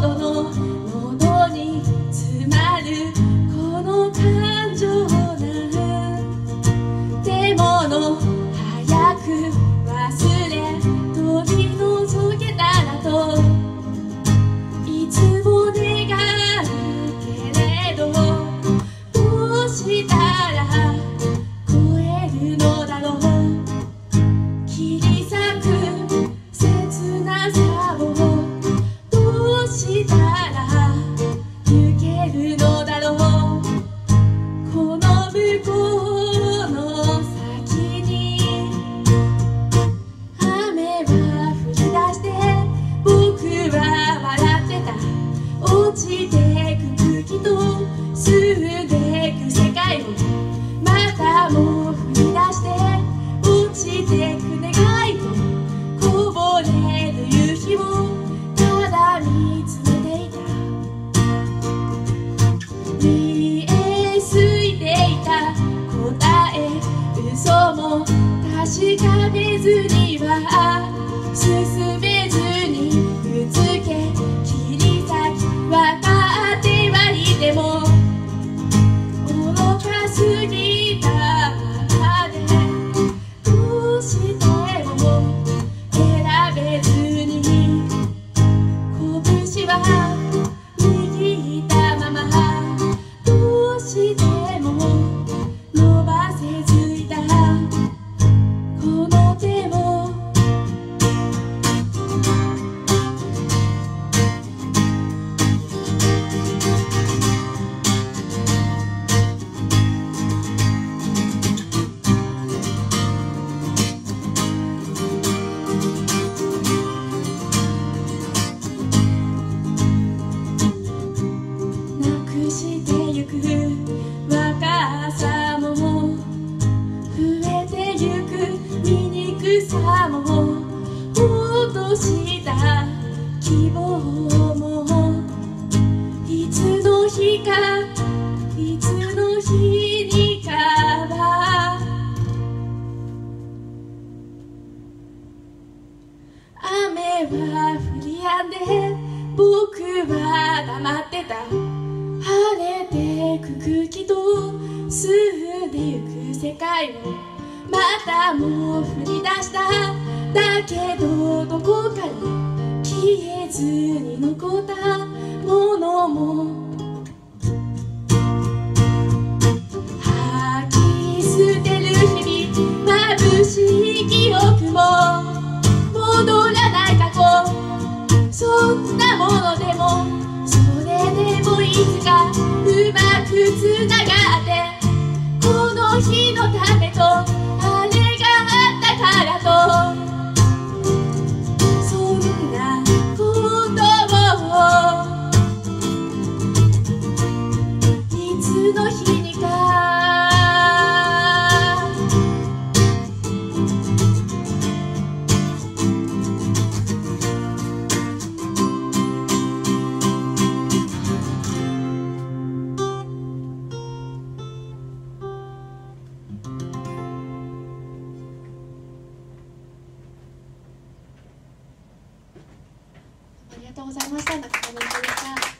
todo mundo. も踏み出して落ちてく願いとこぼれる夕日をただ見つめていた見えすいていた答え嘘も確かめずには進めは振りやんで僕は黙ってた晴れてく空気とすぐでゆく世界を。またもう振り出した。だけどどこかに消えずに残ったものもとうございました。中田みゆきでした。